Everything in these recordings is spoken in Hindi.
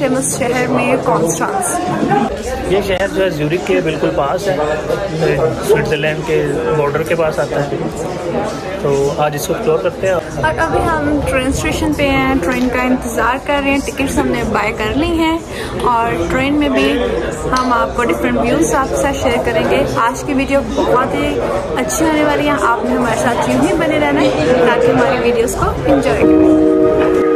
फ़ेमस शहर में कॉन्स्टांस ये शहर जो है ज्यूरिक के बिल्कुल पास है। स्विट्ज़रलैंड के बॉर्डर के पास आता है। तो आज इसको एक्सप्लोर करते हैं। और अभी हम ट्रेन स्टेशन पे हैं। ट्रेन का इंतज़ार कर रहे हैं। टिकट्स हमने बाय कर ली हैं। और ट्रेन में भी हम आपको डिफरेंट व्यूज़ आपके साथ शेयर करेंगे। आज की वीडियो बहुत ही अच्छी होने वाली है। आपने हमारे साथ यूँ ही बने रहना है ताकि हमारी वीडियोज़ को इंजॉय करें।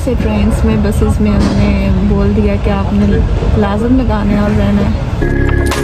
से ट्रेन में बसेस में उन्होंने बोल दिया कि आपने लाजम में गाने और रहना है।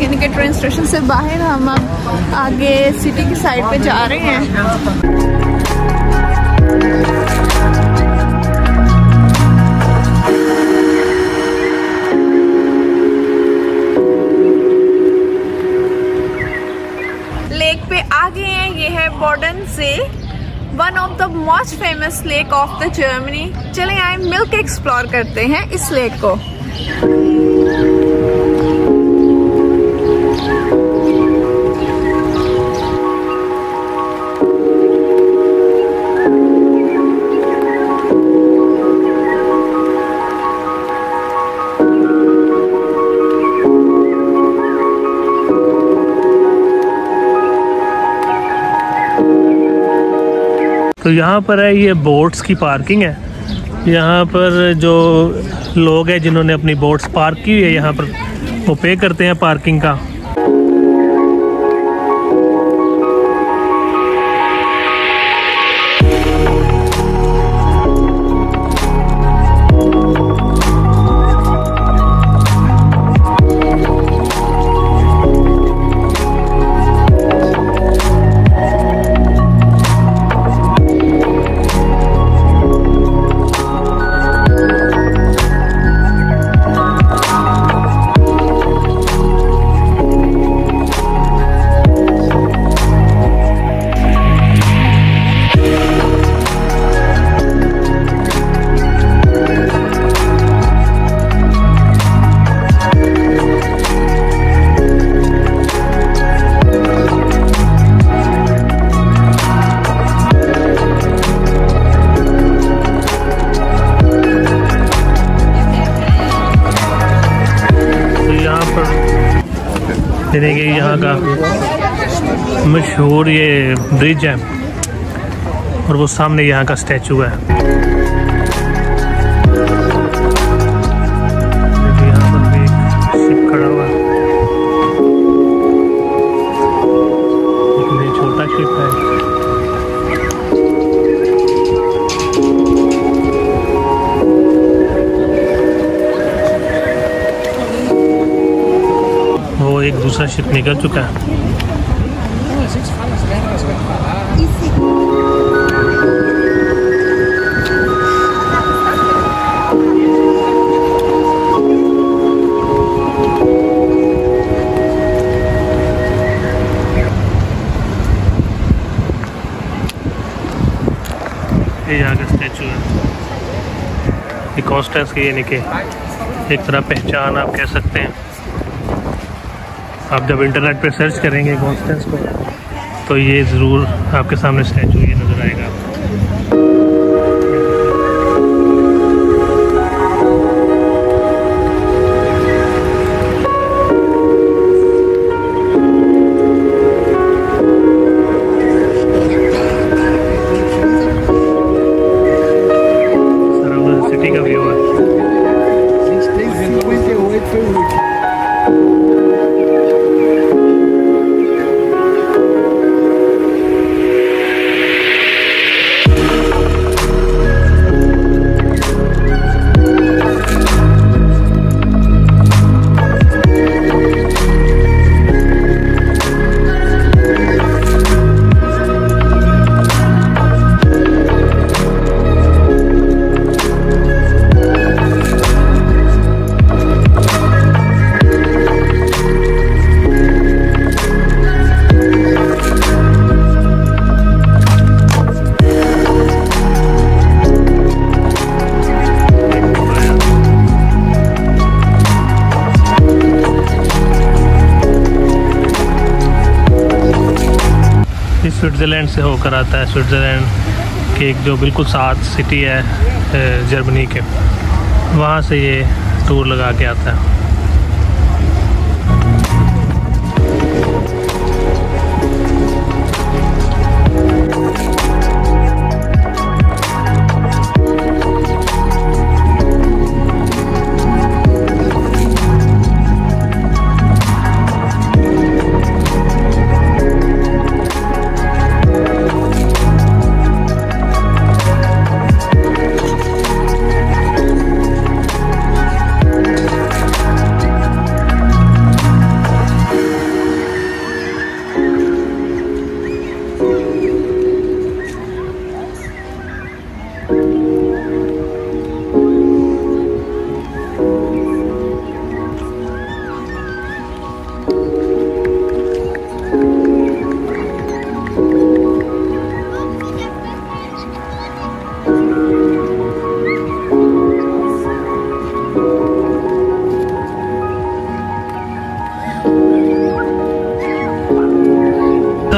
यानी कि ट्रेन स्टेशन से बाहर हम अब आगे सिटी की साइड पे जा रहे हैं। लेक पे आ गए हैं, ये है बॉर्डन से one of the most famous lake of the Germany चले, आए मिल्क एक्सप्लोर करते हैं इस लेक को। यहाँ पर है, ये बोट्स की पार्किंग है। यहाँ पर जो लोग हैं जिन्होंने अपनी बोट्स पार्क की हुई है, यहाँ पर वो पे करते हैं पार्किंग का। यहाँ का मशहूर ये ब्रिज है और वो सामने यहाँ का स्टैचू है। दूसरा शिप निकल चुका है। ये यहाँ का है। ये एक तरह पहचान आप कह सकते हैं। आप जब इंटरनेट पे सर्च करेंगे कॉन्स्टेंस को तो ये ज़रूर आपके सामने स्टैचू स्विट्ज़रलैंड से होकर आता है। स्विट्ज़रलैंड के एक जो बिल्कुल साथ सिटी है जर्मनी के। वहाँ से ये टूर लगा के आता है।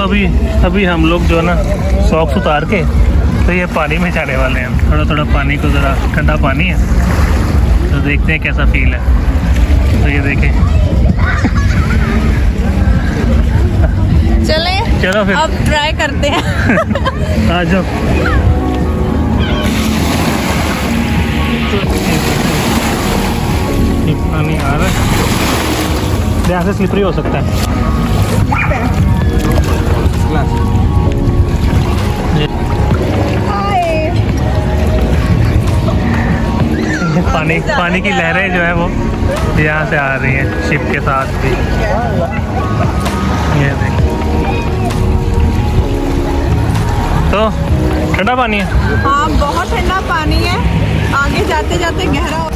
अभी अभी हम लोग जो है ना सॉक्स उतार के तो ये पानी में जाने वाले हैं थोड़ा थोड़ा पानी को ज़रा ठंडा पानी है तो देखते हैं कैसा फील है। तो ये देखें। चले चलो फिर। अब ट्राई करते हैं। आ जाओ। पानी आ रहा। है यहाँ से स्लिपरी हो सकता है। पानी पानी की लहरें जो है वो यहाँ से आ रही हैं शिप के साथ भी। ये देख। तो ठंडा पानी है? हाँ बहुत ठंडा पानी है। आगे जाते जाते गहरा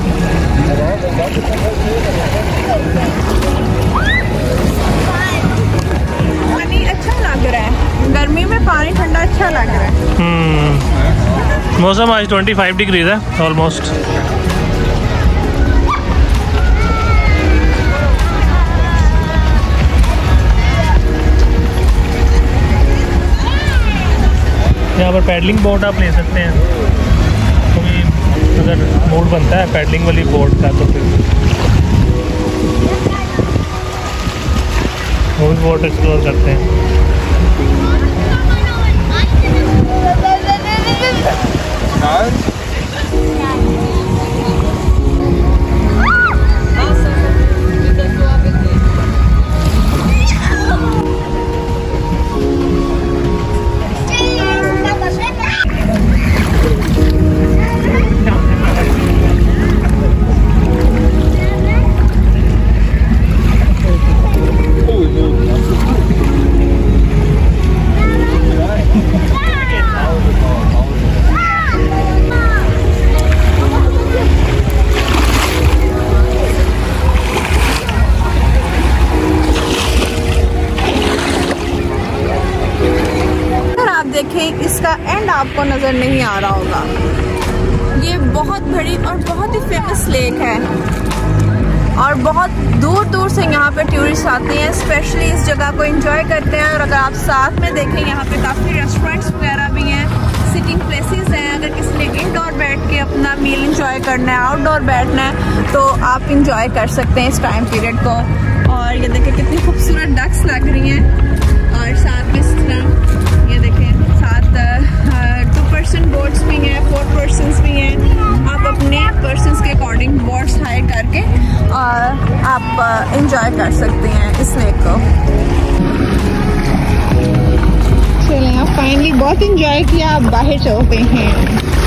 पानी अच्छा लग रहा है। गर्मी में पानी ठंडा अच्छा लग रहा है। हम्म। मौसम आज 25 डिग्री है ऑलमोस्ट यहाँ पर पैडलिंग बोट आप ले सकते हैं। कभी अगर मूड बनता है पैडलिंग वाली बोट का तो फिर वो भी बोट एक्सप्लोर करते हैं। आपको नज़र नहीं आ रहा होगा। ये बहुत बड़ी और बहुत ही फ़ेमस लेक है। और बहुत दूर दूर से यहाँ पे टूरिस्ट आते हैं स्पेशली इस जगह को एंजॉय करते हैं। और अगर आप साथ में देखें, यहाँ पे काफ़ी रेस्टोरेंट्स वगैरह भी हैं सिटिंग प्लेसेस हैं। अगर किसी ने इंडोर बैठ के अपना मील इंजॉय करना है आउटडोर बैठना है तो आप इंजॉय कर सकते हैं इस टाइम पीरियड को। और ये देखें कितनी खूबसूरत डक्स लग रही हैं। और साथ में इस पर्सन बोट्स भी हैं फोर पर्सन भी हैं। आप अपने पर्सन के अकॉर्डिंग बोर्ड्स हायर करके और आप इंजॉय कर सकते हैं इस लेक को। चलें फाइनली बहुत इंजॉय किया, आप बाहर चलते हैं।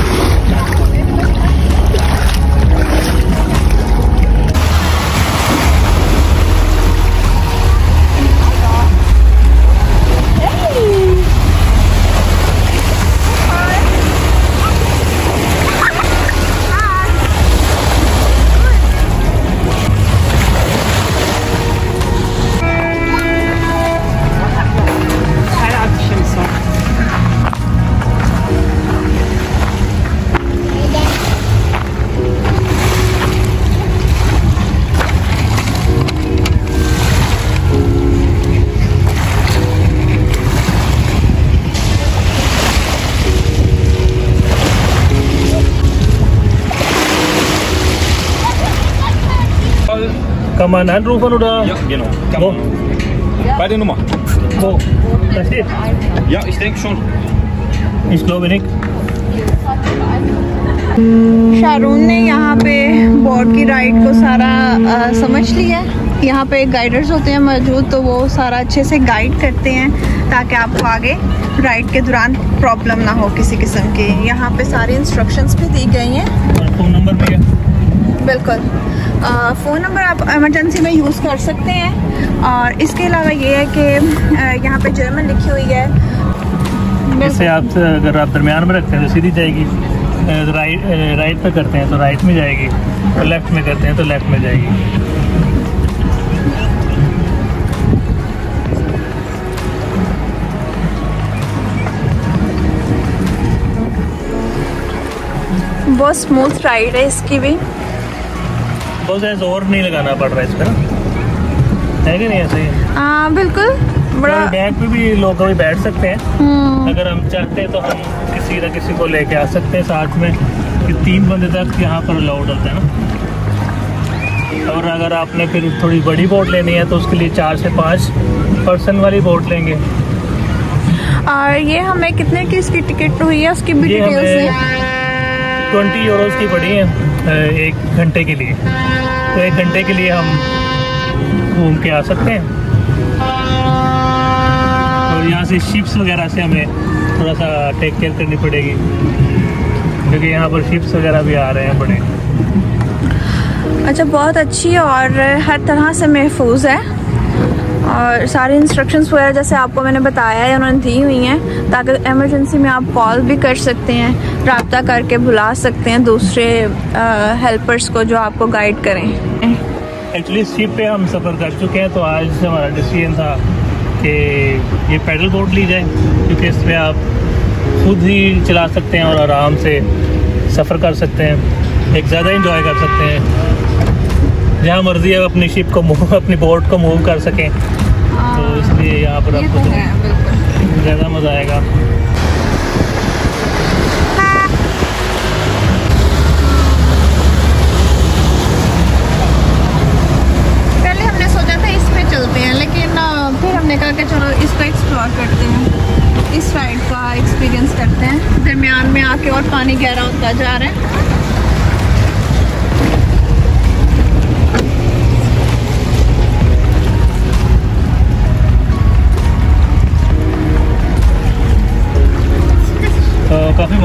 Kemana Rufen udah? Ja, genau. Wo? Beide Nummer. Wo? Da steht. Ja, ich denke schon. Ich glaube nicht. Sharone ने यहाँ पे बोर्ड की राइड को सारा आ, समझ लिया है यहाँ पे गाइडर्स होते हैं मौजूद तो वो सारा अच्छे से गाइड करते हैं ताकि आपको आगे राइड के दौरान प्रॉब्लम ना हो किसी किस्म की यहाँ पे सारी इंस्ट्रक्शंस भी दी गई हैं फ़ोन नंबर भी है बिल्कुल फ़ोन नंबर आप इमरजेंसी में यूज़ कर सकते हैं। और इसके अलावा ये है कि यहाँ पे जर्मन लिखी हुई है। इससे आप अगर आप दरमियान में रखते हैं तो सीधी जाएगी। राइट राइट पे करते हैं तो राइट में जाएगी। और लेफ़्ट में करते हैं तो लेफ़्ट में जाएगी। बहुत स्मूथ राइड है इसकी भी। ज़्यादा ज़ोर नहीं लगाना पड़ रहा है इस पर ना? है कि नहीं ऐसे? ही बिल्कुल। बड़ा बैग पे भी लोग कभी बैठ सकते हैं। हम्म, अगर हम चाहते हैं तो हम किसी न किसी को लेके आ सकते हैं साथ में कि तीन बंदे तक यहाँ पर अलाउड होता है ना। और अगर आपने फिर थोड़ी बड़ी बोट लेनी है तो उसके लिए चार से पाँच पर्सन वाली बोट लेंगे। और ये हमें कितने की इसकी टिकट हुई है? उसकी भी डिटेल्स ट्वेंटी यूरोज की पड़ी है। एक घंटे के लिए। तो एक घंटे के लिए हम घूम के आ सकते हैं। और यहाँ से शिप्स वगैरह से हमें थोड़ा सा टेक केयर करनी पड़ेगी। क्योंकि यहाँ पर शिप्स वगैरह भी आ रहे हैं बड़े। अच्छा बहुत अच्छी और हर तरह से महफूज है। और सारे इंस्ट्रक्शंस वगैरह जैसे आपको मैंने बताया है, उन्होंने दी हुई हैं, ताकि इमरजेंसी में आप कॉल भी कर सकते हैं। रबता करके बुला सकते हैं दूसरे हेल्पर्स को जो आपको गाइड करें। एक्चुअली शिप पे हम सफ़र कर चुके हैं तो आज हमारा डिसीज़न था कि ये पैडल बोट ली जाए क्योंकि इसमें आप खुद ही चला सकते हैं और आराम से सफ़र कर सकते हैं एक ज़्यादा इंजॉय कर सकते हैं। जहाँ मर्ज़ी आप अपनी शिप को मूव अपनी बोट को मूव कर सकें तो इसलिए यहाँ पर तो आपको ज़्यादा मज़ा आएगा।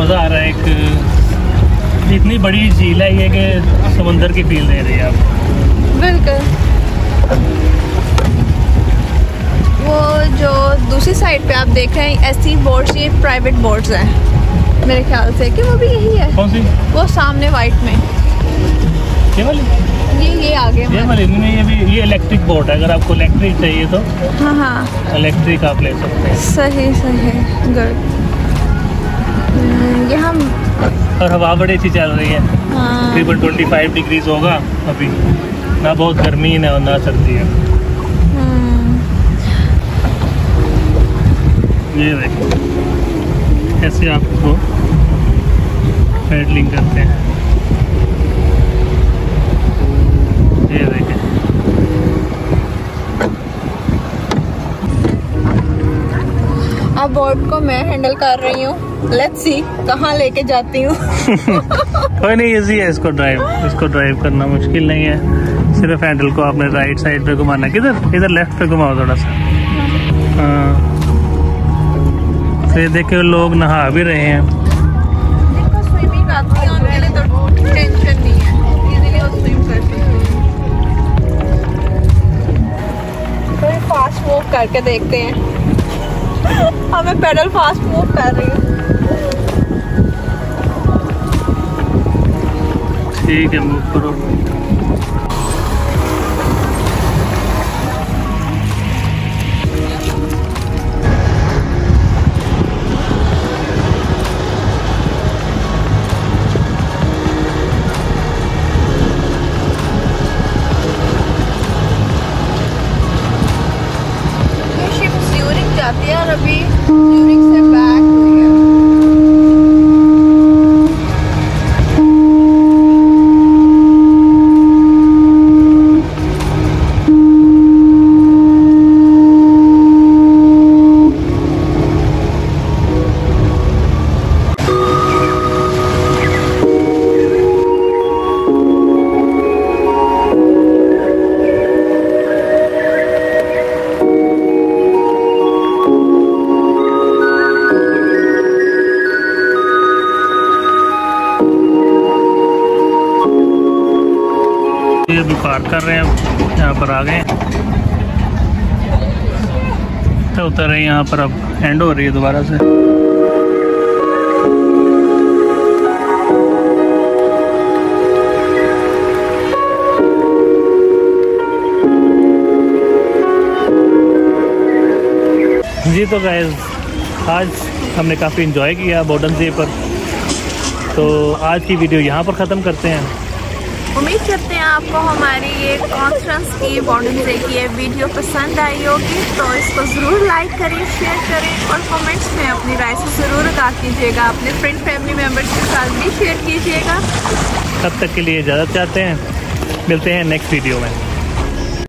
मज़ा आ रहा है एक इतनी बड़ी झील है ये कि समंदर की फील दे रही है आप। बिल्कुल। वो जो दूसरी साइड पे आप देख रहे हैं ऐसी बोर्ड्स ये प्राइवेट बोर्ड्स हैं। मेरे ख्याल से कि वो भी यही है। कौन सी? वो सामने वाइट में। ये वाली? ये ये आगे ये वाली नहीं ये भी ये इलेक्ट्रिक बोट है। अगर आपको इलेक्ट्रिक चाहिए तो। हाँ हाँ। इलेक्ट्रिक आप ले सकते हैं। सही सही। गुड ये वाली नहीं है ये और हवा बड़ी अच्छी चल रही है। हाँ। तकरीबन ट्वेंटी फाइव डिग्रीज होगा अभी। ना बहुत गर्मी है और ना सर्दी है। हम्म, ये देखो। ऐसे आपको पैडलिंग करते हैं। ये देखें अब बोट को मैं हैंडल कर रही हूँ। लेट्स सी कहाँ लेके जाती हूँ? कोई नहीं इजी है इसको ड्राइव इसको ड्राइव करना मुश्किल नहीं है। सिर्फ़ हैंडल को आपने राइट साइड पे घुमाना किधर? इधर लेफ़्ट पे घुमाओ थोड़ा सा। हाँ। फिर देखिए लोग नहा भी रहे हैं। है तो है। हैं। फास्ट मूव करके देखते हैं। अब मैं पैडल फास्ट मूव कर रही हूँ। ठीक है मूव करो। कर रहे हैं यहाँ पर आ गए तो उतर रहे हैं यहाँ पर अब। एंड हो रही है दोबारा से। जी तो गैस आज हमने काफ़ी इन्जॉय किया बॉर्डन से पर। तो आज की वीडियो यहाँ पर ख़त्म करते हैं। उम्मीद करते हैं आपको हमारी ये कॉन्फ्रेंस की बॉन्डिंग की ये वीडियो पसंद आई होगी तो इसको ज़रूर लाइक करें शेयर करें और कमेंट्स में अपनी राय से ज़रूर अदा कीजिएगा। अपने फ्रेंड फैमिली मेंबर्स के साथ भी शेयर कीजिएगा। तब तक के लिए इजाज़त चाहते हैं। मिलते हैं नेक्स्ट वीडियो में।